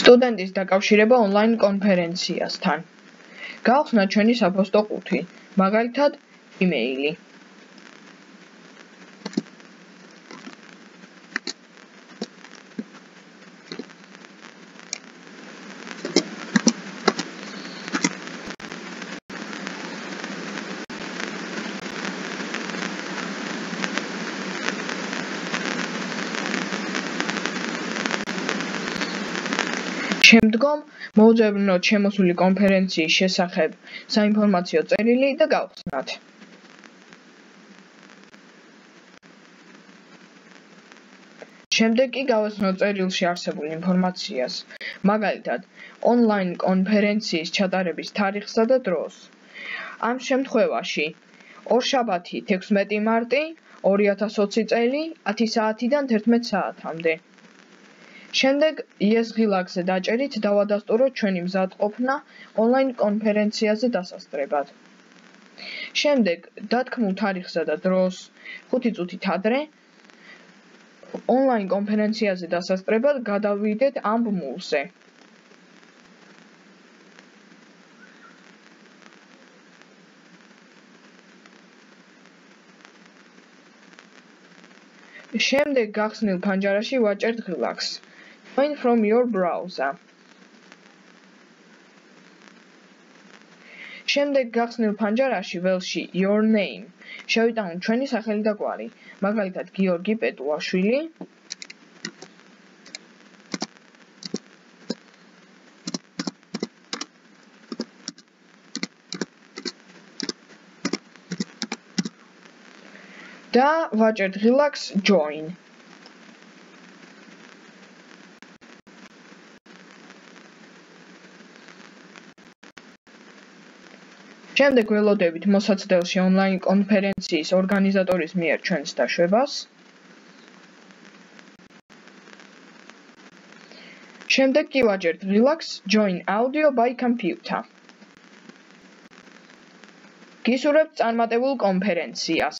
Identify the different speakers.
Speaker 1: სტუდენტის დაკავშირება ონლაინ კონფერენციასთან. გავხსნათ ჩვენი საფოსტო ყუთი, მაგალითად, იმეილი. შემდგომ მოვძებნოთ შემოსული კონფერენციის შესახებ საინფორმაციო წერილი და გავხსნათ. შემდეგ კი გავაცნოთ წერილში არსებულ ინფორმაციას, მაგალითად, ონლაინ კონფერენციის ჩატარების თარიღსა და დროს. ამ შემთხვევაში ორშაბათი 16 მარტი 2020 წელი 10 საათიდან 11 საათამდე. შემდეგ ESG-ლაგზე დაჭერით დავადასტუროთ ჩვენი მზადყოფნა ონლაინ კონფერენციაზე დასასწრებად. შემდეგ დათქმულ თარიღსა და დროს 5 წუთით ადრე ონლაინ კონფერენციაზე დასასწრებად გადავიდეთ ამ ბმულზე. შემდეგ გახსნილ ფანჯარაში ვაჭერთ ღილაკს. Join from your browser. შემდეგ გახსნილ ფანჯარაში ველში your name შევიტანოთ ჩვენი სახელი და გვარი. მაგალითად გიორგი პეტუაშვილი. და ვაჭერთ ღილაკს join. შემდეგ ველოდებით მოსაცდელში ონლაინ კონფერენციის ორგანიზატორის მიერ ჩვენს დაშვებას. შემდეგ კი ვაჯერთ relax join audio by computer. გისურვებთ წარმატებულ კონფერენციას.